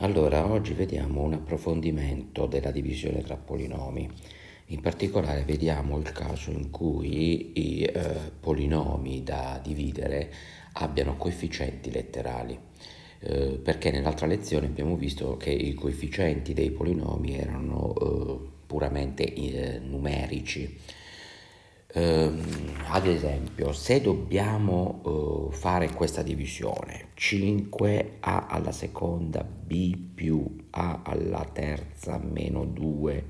Allora, oggi vediamo un approfondimento della divisione tra polinomi. In particolare vediamo il caso in cui i eh, polinomi da dividere abbiano coefficienti letterali, eh, perché nell'altra lezione abbiamo visto che i coefficienti dei polinomi erano eh, puramente eh, numerici ad esempio, se dobbiamo uh, fare questa divisione 5a alla seconda b più a alla terza meno 2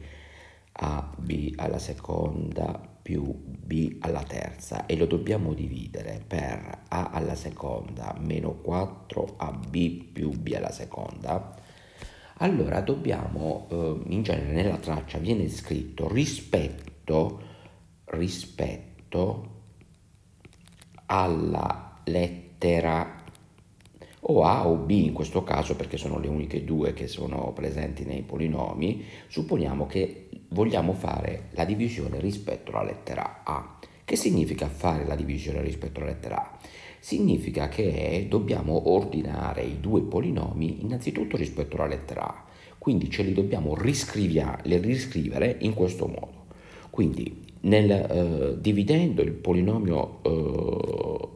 ab alla seconda più b alla terza e lo dobbiamo dividere per a alla seconda meno 4 ab più b alla seconda, allora dobbiamo, uh, in genere nella traccia viene scritto rispetto rispetto alla lettera o A o B in questo caso perché sono le uniche due che sono presenti nei polinomi, supponiamo che vogliamo fare la divisione rispetto alla lettera A. Che significa fare la divisione rispetto alla lettera A? Significa che dobbiamo ordinare i due polinomi innanzitutto rispetto alla lettera A, quindi ce li dobbiamo riscrivere in questo modo. Quindi nel eh, dividendo il polinomio eh,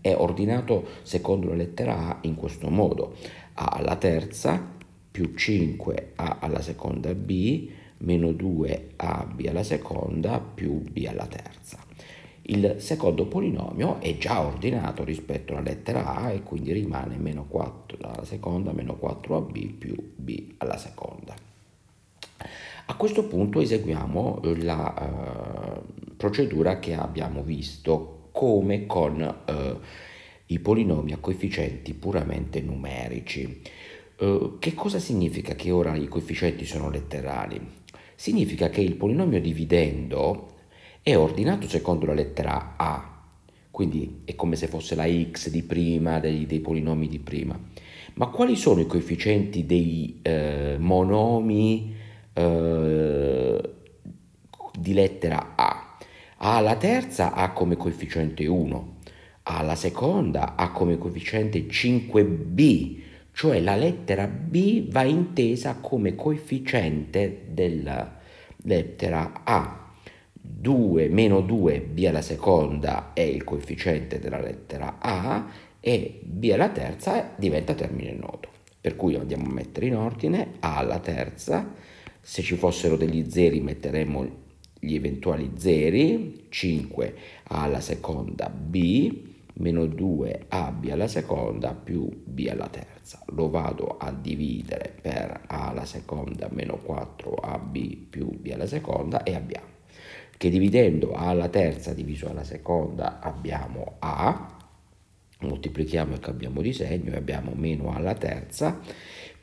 è ordinato secondo la lettera A in questo modo. A alla terza più 5A alla seconda B meno 2AB alla seconda più B alla terza. Il secondo polinomio è già ordinato rispetto alla lettera A e quindi rimane meno 4 alla seconda meno 4AB più B alla seconda. A questo punto eseguiamo eh, la uh, procedura che abbiamo visto come con uh, i polinomi a coefficienti puramente numerici. Uh, che cosa significa che ora i coefficienti sono letterali? Significa che il polinomio dividendo è ordinato secondo la lettera A, quindi è come se fosse la x di prima, dei, dei polinomi di prima. Ma quali sono i coefficienti dei eh, monomi eh, di lettera A. A alla terza ha come coefficiente 1, alla seconda ha come coefficiente 5b, cioè la lettera B va intesa come coefficiente della lettera A. 2 meno 2b alla seconda è il coefficiente della lettera A e b alla terza diventa termine noto. Per cui andiamo a mettere in ordine A alla terza se ci fossero degli zeri metteremmo gli eventuali zeri, 5 A alla seconda B, meno 2 AB alla seconda più B alla terza. Lo vado a dividere per A alla seconda meno 4 AB più B alla seconda e abbiamo che dividendo A alla terza diviso alla seconda abbiamo A, moltiplichiamo e cambiamo di segno e abbiamo meno A alla terza,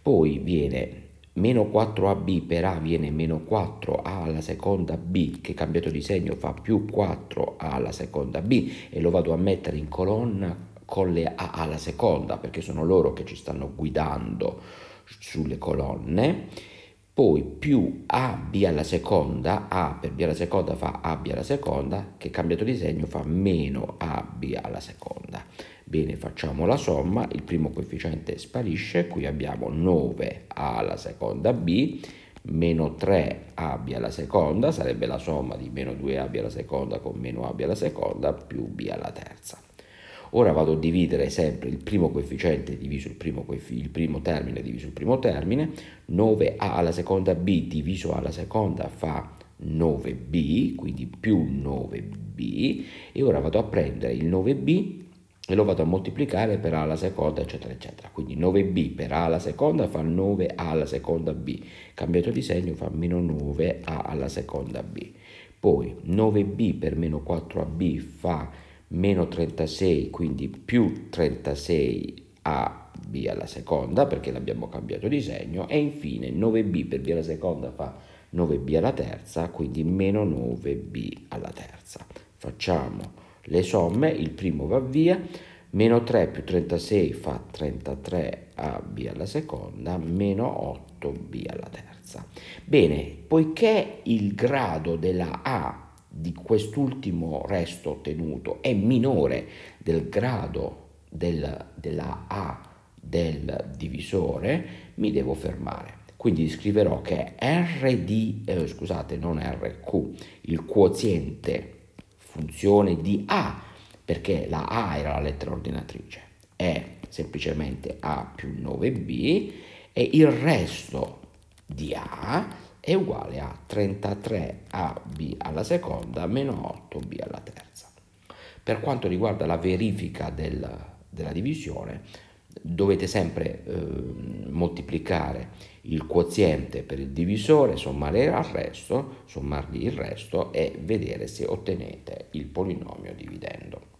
poi viene meno 4ab per a viene meno 4a alla seconda b che cambiato di segno fa più 4a alla seconda b e lo vado a mettere in colonna con le a alla seconda perché sono loro che ci stanno guidando sulle colonne poi più ab alla seconda, a per b alla seconda fa ab alla seconda, che cambiato di segno fa meno ab alla seconda. Bene, facciamo la somma, il primo coefficiente sparisce, qui abbiamo 9a alla seconda b, meno 3ab alla seconda, sarebbe la somma di meno 2ab alla seconda con meno ab alla seconda più b alla terza. Ora vado a dividere sempre il primo coefficiente diviso il primo, il primo termine diviso il primo termine, 9a alla seconda b diviso alla seconda fa 9b, quindi più 9b, e ora vado a prendere il 9b e lo vado a moltiplicare per A alla seconda, eccetera, eccetera. Quindi 9b per A alla seconda fa 9A alla seconda B, cambiato di segno fa meno 9A alla seconda B. Poi 9b per meno 4ab fa meno 36, quindi più 36ab alla seconda, perché l'abbiamo cambiato di segno, e infine 9b per b alla seconda fa 9b alla terza, quindi meno 9b alla terza. Facciamo le somme, il primo va via, meno 3 più 36 fa 33AB alla seconda, meno 8B alla terza. Bene, poiché il grado della A di quest'ultimo resto ottenuto è minore del grado del, della A del divisore mi devo fermare. Quindi scriverò che R di, eh, scusate, non RQ, il quoziente funzione di A, perché la A era la lettera ordinatrice, è semplicemente A più 9B e il resto di A è uguale a 33AB alla seconda meno 8B alla terza. Per quanto riguarda la verifica del, della divisione, dovete sempre eh, moltiplicare il quoziente per il divisore, sommare il resto, sommargli il resto e vedere se ottenete il polinomio dividendo.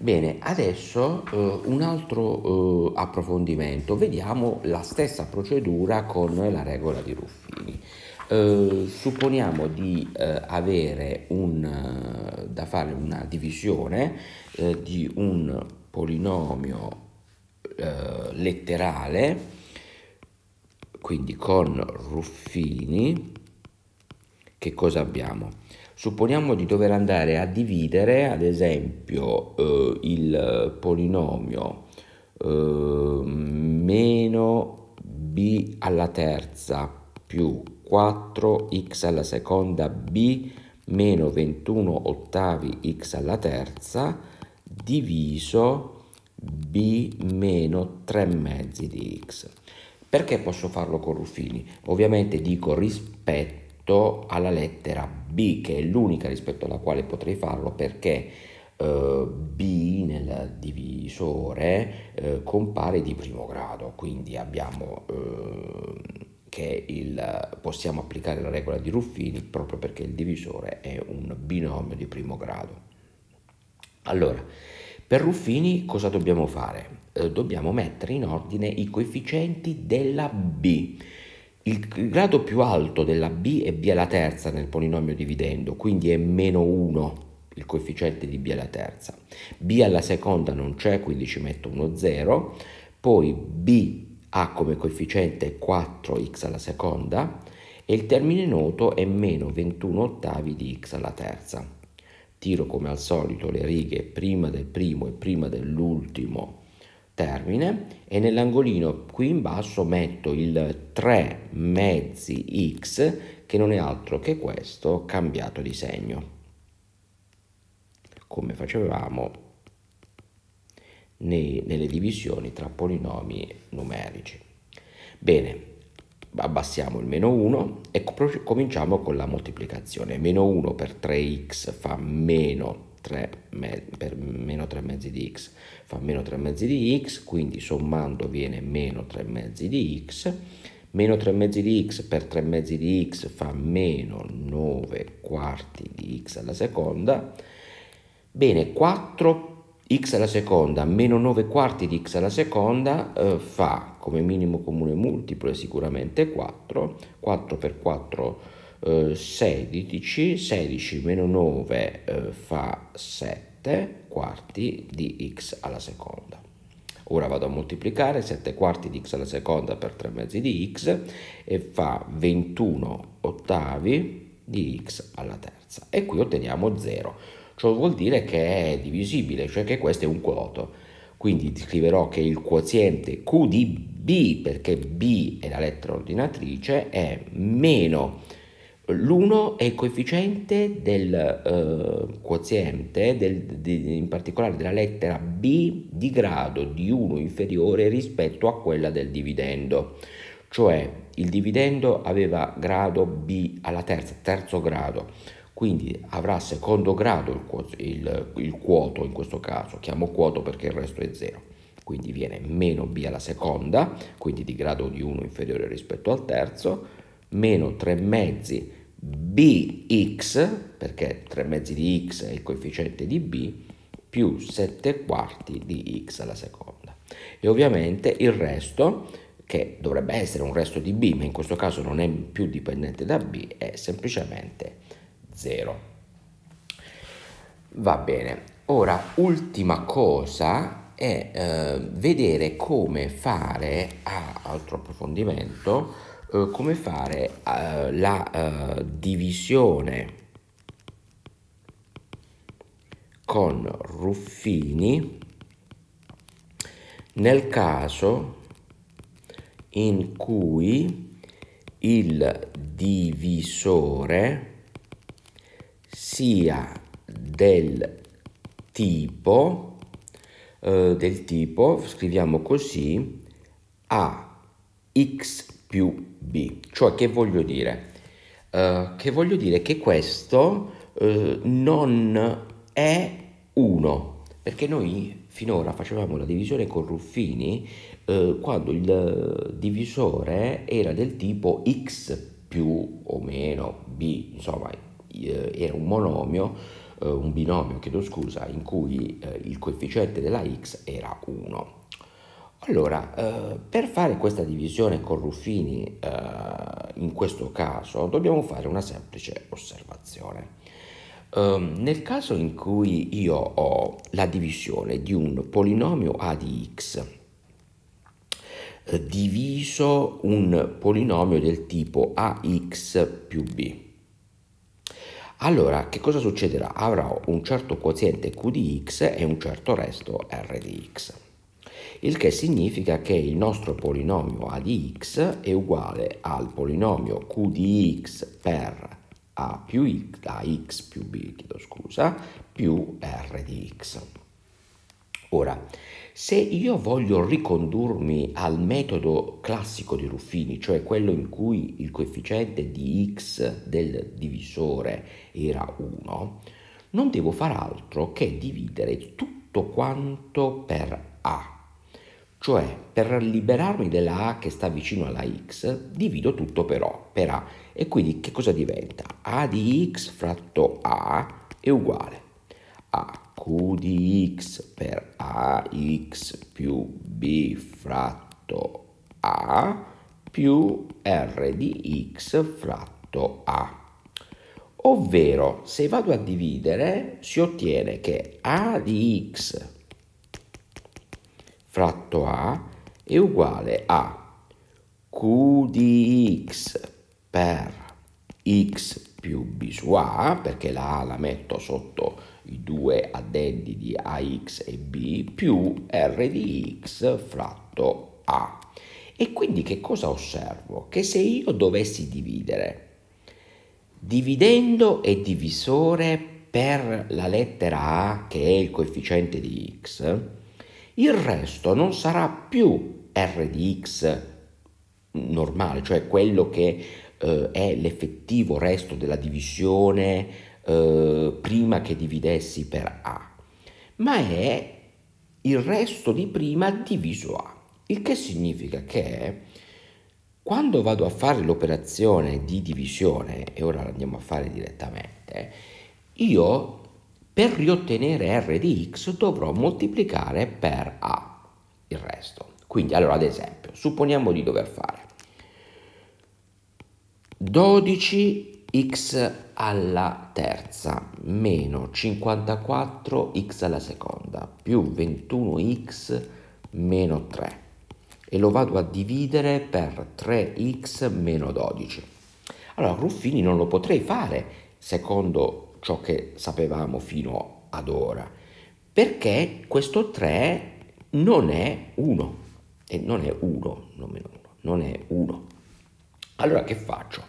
Bene, adesso eh, un altro eh, approfondimento, vediamo la stessa procedura con la regola di Ruffini. Eh, supponiamo di eh, avere un, eh, da fare una divisione eh, di un polinomio letterale, quindi con Ruffini, che cosa abbiamo? Supponiamo di dover andare a dividere, ad esempio, eh, il polinomio eh, meno b alla terza più 4x alla seconda b meno 21 ottavi x alla terza diviso b meno 3 mezzi di x. Perché posso farlo con Ruffini? Ovviamente dico rispetto alla lettera B, che è l'unica rispetto alla quale potrei farlo perché eh, B nel divisore eh, compare di primo grado, quindi abbiamo eh, che il, possiamo applicare la regola di Ruffini proprio perché il divisore è un binomio di primo grado. Allora, per Ruffini cosa dobbiamo fare? Eh, dobbiamo mettere in ordine i coefficienti della B. Il grado più alto della b è b alla terza nel polinomio dividendo, quindi è meno 1 il coefficiente di b alla terza. b alla seconda non c'è, quindi ci metto uno 0. Poi b ha come coefficiente 4x alla seconda e il termine noto è meno 21 ottavi di x alla terza. Tiro come al solito le righe prima del primo e prima dell'ultimo termine e nell'angolino qui in basso metto il 3 mezzi x che non è altro che questo cambiato di segno come facevamo nei, nelle divisioni tra polinomi numerici. Bene, abbassiamo il meno 1 e cominciamo con la moltiplicazione. Meno 1 per 3x fa meno 3 per meno 3 mezzi di x fa meno 3 mezzi di x, quindi sommando viene meno 3 mezzi di x, meno 3 mezzi di x per 3 mezzi di x fa meno 9 quarti di x alla seconda, bene 4 x alla seconda meno 9 quarti di x alla seconda eh, fa come minimo comune multiplo sicuramente 4, 4 per 4 16, 16 meno 9 eh, fa 7 quarti di x alla seconda. Ora vado a moltiplicare 7 quarti di x alla seconda per 3 mezzi di x e fa 21 ottavi di x alla terza. E qui otteniamo 0. Ciò vuol dire che è divisibile, cioè che questo è un quoto. Quindi scriverò che il quoziente Q di B, perché B è la lettera ordinatrice, è meno l'1 è il coefficiente del eh, quoziente, del, di, in particolare della lettera B di grado di 1 inferiore rispetto a quella del dividendo. Cioè il dividendo aveva grado B alla terza, terzo grado, quindi avrà secondo grado il, il, il quoto in questo caso, chiamo quoto perché il resto è 0. Quindi viene meno B alla seconda, quindi di grado di 1 inferiore rispetto al terzo, meno 3 mezzi bx, perché 3 mezzi di x è il coefficiente di b, più 7 quarti di x alla seconda. E ovviamente il resto, che dovrebbe essere un resto di b, ma in questo caso non è più dipendente da b, è semplicemente 0. Va bene, ora ultima cosa è eh, vedere come fare, a altro approfondimento, eh, come fare eh, la eh, divisione con Ruffini nel caso in cui il divisore sia del tipo eh, del tipo scriviamo così a x più b. Cioè che voglio dire? Uh, che voglio dire che questo uh, non è 1 perché noi finora facevamo la divisione con Ruffini uh, quando il divisore era del tipo x più o meno b. Insomma era un monomio un binomio chiedo scusa in cui il coefficiente della x era 1 allora, eh, per fare questa divisione con Ruffini, eh, in questo caso, dobbiamo fare una semplice osservazione. Eh, nel caso in cui io ho la divisione di un polinomio a di x eh, diviso un polinomio del tipo ax più b, allora che cosa succederà? Avrò un certo quoziente q di x e un certo resto r di x il che significa che il nostro polinomio a di x è uguale al polinomio q di x per a più x, x più b, chiedo scusa, più r di x. Ora, se io voglio ricondurmi al metodo classico di Ruffini, cioè quello in cui il coefficiente di x del divisore era 1, non devo far altro che dividere tutto quanto per a cioè, per liberarmi della A che sta vicino alla X, divido tutto per, o, per A. E quindi che cosa diventa? A di X fratto A è uguale a Q di X per AX più B fratto A più R di X fratto A. Ovvero, se vado a dividere, si ottiene che A di X fratto A è uguale a Q di x per x più b su a, perché la a la metto sotto i due addendi di ax e b, più r di x fratto a. E quindi che cosa osservo? Che se io dovessi dividere dividendo e divisore per la lettera a che è il coefficiente di x, il resto non sarà più r di x normale, cioè quello che eh, è l'effettivo resto della divisione eh, prima che dividessi per a, ma è il resto di prima diviso a, il che significa che quando vado a fare l'operazione di divisione, e ora la andiamo a fare direttamente, io per riottenere r di x dovrò moltiplicare per a il resto. Quindi, allora, ad esempio, supponiamo di dover fare 12x alla terza meno 54x alla seconda più 21x meno 3 e lo vado a dividere per 3x meno 12. Allora, Ruffini non lo potrei fare secondo ciò che sapevamo fino ad ora, perché questo 3 non è 1, e non è 1, non meno 1, non è 1. Allora che faccio?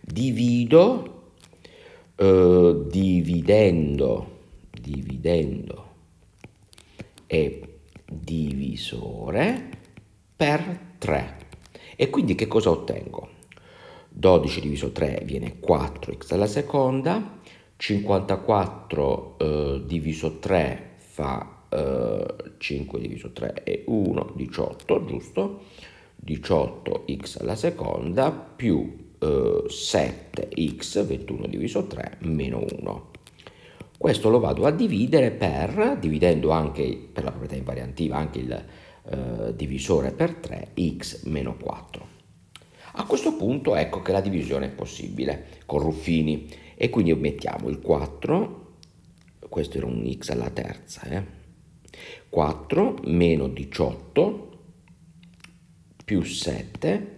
Divido, eh, dividendo, dividendo e divisore per 3. E quindi che cosa ottengo? 12 diviso 3 viene 4x alla seconda, 54 eh, diviso 3 fa eh, 5 diviso 3 è 1, 18, giusto? 18x alla seconda più eh, 7x, 21 diviso 3, meno 1. Questo lo vado a dividere per, dividendo anche per la proprietà invariantiva, anche il eh, divisore per 3, x meno 4. A questo punto ecco che la divisione è possibile con Ruffini e quindi mettiamo il 4, questo era un x alla terza, eh? 4 meno 18 più 7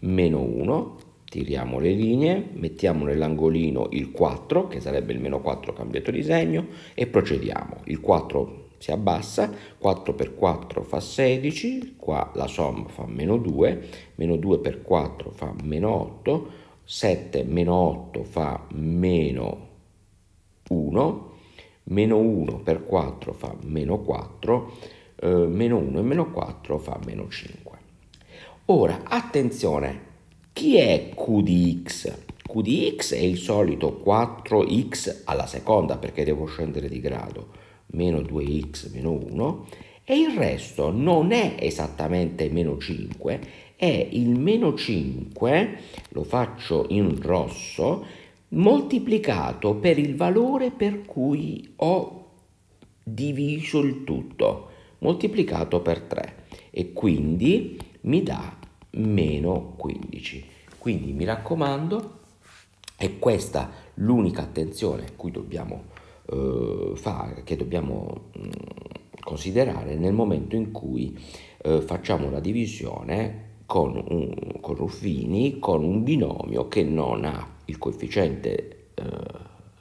meno 1, tiriamo le linee, mettiamo nell'angolino il 4, che sarebbe il meno 4 cambiato di segno, e procediamo. Il 4 si abbassa, 4 per 4 fa 16, qua la somma fa meno 2, meno 2 per 4 fa meno 8, 7 meno 8 fa meno 1, meno 1 per 4 fa meno 4, eh, meno 1 e meno 4 fa meno 5. Ora, attenzione, chi è Q di x? Q di x è il solito 4x alla seconda perché devo scendere di grado, meno 2x meno 1, e il resto non è esattamente meno 5, è il meno 5, lo faccio in rosso, moltiplicato per il valore per cui ho diviso il tutto, moltiplicato per 3 e quindi mi dà meno 15. Quindi mi raccomando, è questa l'unica attenzione cui dobbiamo eh, fare, che dobbiamo mh, mm, considerare nel momento in cui eh, facciamo la divisione con, un, con Ruffini con un binomio che non ha il coefficiente eh,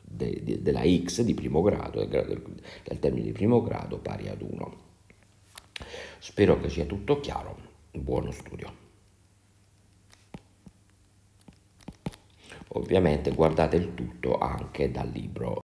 de, de, della x di primo grado, del, del, del termine di primo grado pari ad 1. Spero che sia tutto chiaro. Buono studio. Ovviamente guardate il tutto anche dal libro